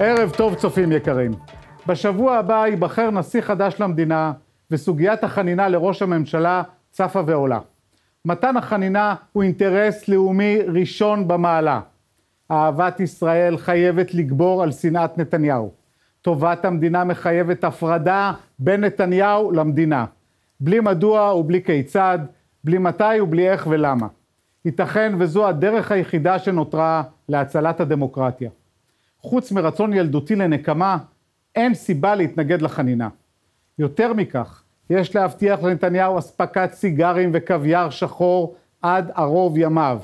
ערב טוב צופים יקרים. בשבוע הבא ייבחר נשיא חדש למדינה, וסוגיית החנינה לראש הממשלה צפה ועולה. מתן החנינה הוא אינטרס לאומי ראשון במעלה. אהבת ישראל חייבת לגבור על שנאת נתניהו. טובת המדינה מחייבת הפרדה בין נתניהו למדינה. בלי מדוע ובלי כיצד, בלי מתי ובלי איך ולמה. ייתכן וזו הדרך היחידה שנותרה להצלת הדמוקרטיה. חוץ מרצון ילדותי לנקמה, אין סיבה להתנגד לחנינה. יותר מכך, יש להבטיח לנתניהו אספקת סיגרים וקוויאר שחור עד ערוב ימיו.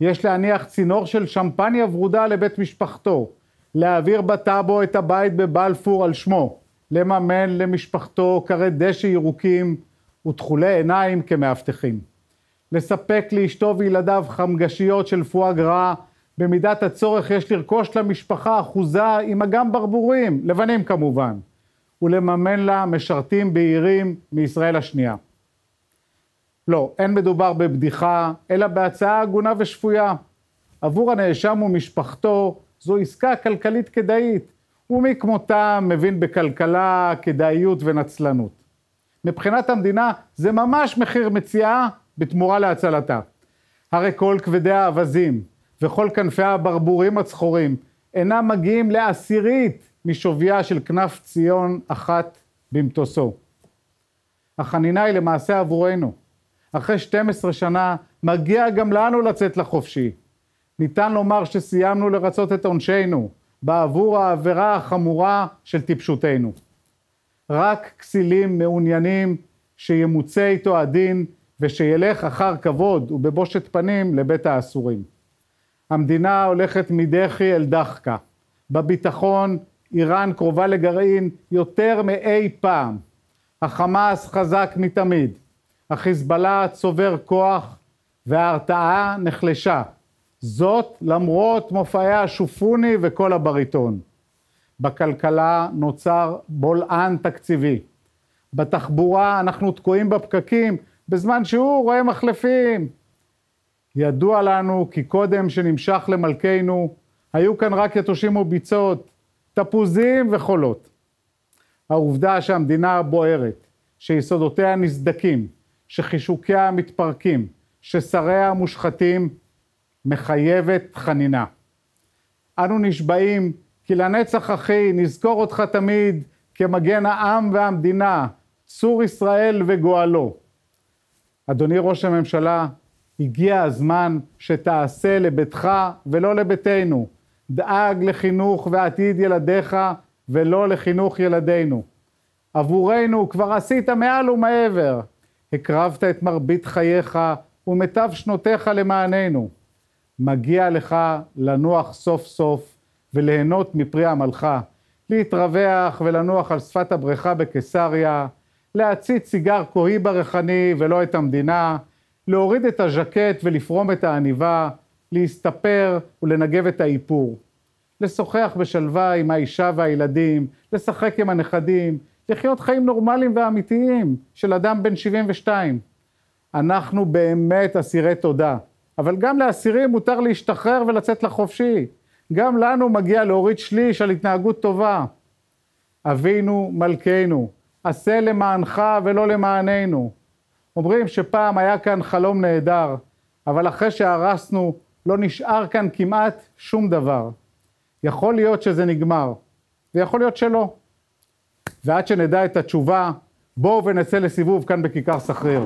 יש להניח צינור של שמפניה ורודה לבית משפחתו, להעביר בטאבו את הבית בבלפור על שמו, לממן למשפחתו כרי דשא ירוקים ותכולי עיניים כמאבטחים. לספק לאשתו וילדיו חמגשיות של פואגרה, במידת הצורך יש לרכוש למשפחה אחוזה עם אגם ברבורים, לבנים כמובן, ולממן לה משרתים בהירים מישראל השנייה. לא, אין מדובר בבדיחה, אלא בהצעה הגונה ושפויה. עבור הנאשם ומשפחתו זו עסקה כלכלית כדאית, ומי כמותם מבין בכלכלה, כדאיות ונצלנות. מבחינת המדינה זה ממש מחיר מציאה בתמורה להצלתה. הרי כל כבדי האווזים וכל כנפי הברבורים הצחורים אינם מגיעים לעשירית משוויה של כנף ציון אחת במטוסו. החנינה היא למעשה עבורנו. אחרי 12 שנה מגיע גם לנו לצאת לחופשי. ניתן לומר שסיימנו לרצות את עונשנו בעבור העבירה החמורה של טיפשותנו. רק כסילים מעוניינים שימוצה איתו הדין ושילך אחר כבוד ובבושת פנים לבית האסורים. המדינה הולכת מדחי אל דחקה. בביטחון איראן קרובה לגרעין יותר מאי פעם. החמאס חזק מתמיד. החיזבאללה צובר כוח וההרתעה נחלשה. זאת למרות מופעי השופוני וקול הבריטון. בכלכלה נוצר בולען תקציבי. בתחבורה אנחנו תקועים בפקקים בזמן שהוא רואה מחלפים. ידוע לנו כי קודם שנמשך למלכנו, היו כאן רק יתושים וביצות, תפוזים וחולות. העובדה שהמדינה בוערת, שיסודותיה נסדקים, שחישוקיה מתפרקים, ששריה מושחתים, מחייבת חנינה. אנו נשבעים כי לנצח אחי נזכור אותך תמיד כמגן העם והמדינה, צור ישראל וגואלו. אדוני ראש הממשלה, הגיע הזמן שתעשה לביתך ולא לביתנו. דאג לחינוך ועתיד ילדיך ולא לחינוך ילדינו. עבורנו כבר עשית מעל ומעבר. הקרבת את מרבית חייך ומיטב שנותיך למעננו. מגיע לך לנוח סוף סוף וליהנות מפרי עמלך, להתרווח ולנוח על שפת הבריכה בקיסריה, להציץ סיגר כהי ברחני ולא את המדינה, להוריד את הז'קט ולפרום את העניבה, להסתפר ולנגב את האיפור. לשוחח בשלווה עם האישה והילדים, לשחק עם הנכדים, לחיות חיים נורמליים ואמיתיים של אדם בן 72. אנחנו באמת אסירי תודה, אבל גם לאסירים מותר להשתחרר ולצאת לחופשי. גם לנו מגיע להוריד שליש על התנהגות טובה. אבינו מלכנו, עשה למענך ולא למעננו. אומרים שפעם היה כאן חלום נהדר, אבל אחרי שהרסנו לא נשאר כאן כמעט שום דבר. יכול להיות שזה נגמר, ויכול להיות שלא. ועד שנדע את התשובה, בואו ונצא לסיבוב כאן בכיכר סחריר.